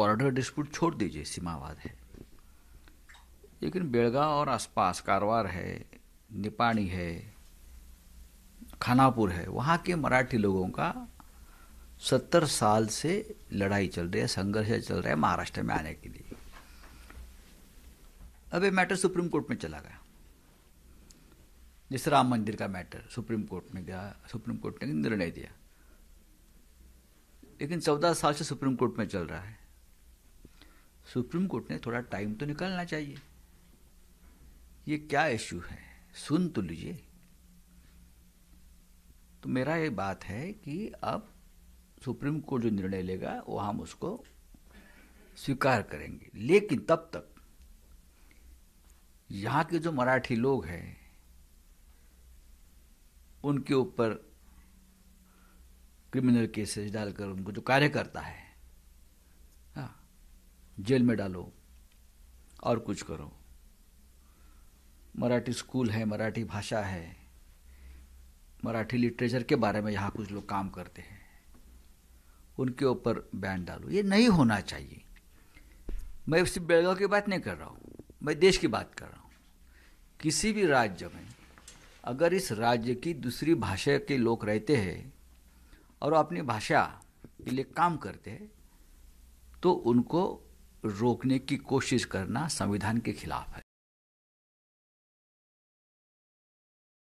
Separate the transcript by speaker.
Speaker 1: Border dispute छोड़ दीजिए, सीमावाद है। लेकिन बेलगांव और आसपास कारवार है, निपाणी है, खानापुर है, वहाँ के मराठी लोगों का सत्तर साल से लड़ाई चल रही है, संघर्ष चल रहा है महाराष्ट्र में आने के लिए। अब ये मैटर सुप्रीम कोर्ट में चला गया। जैसे राम मंदिर का मैटर सुप्रीम कोर्ट में गया, सुप्रीम कोर्ट ने निर्णय दिया। लेकिन चौदह साल से सुप्रीम कोर्ट में चल रहा है। सुप्रीम कोर्ट ने थोड़ा टाइम तो निकालना चाहिए। ये क्या इश्यू है? सुन तो लीजिए। तो मेरा ये बात है कि अब सुप्रीम कोर्ट जो निर्णय लेगा, वो हम उसको स्वीकार करेंगे। लेकिन तब तक यहाँ के जो मराठी लोग हैं, उनके ऊपर क्रिमिनल केसेस डालकर उनको जो कार्य करता है जेल में डालो और कुछ करो। मराठी स्कूल है, मराठी भाषा है। मराठी लिटरेचर के बारे में यहाँ कुछ लोग काम करते हैं। उनके ऊपर बैन डालो। ये नहीं होना चाहिए। मैं सिर्फ़ बेलगांव की बात नहीं कर रहा हूँ। मैं देश की बात कर रहा हूँ। किसी भी राज्य में अगर इस राज्य की दूसरी भाषा के लोग रहते हैं और अपनी भाषा के लिए काम करते हैं तो उनको रोकने की कोशिश करना संविधान के खिलाफ है।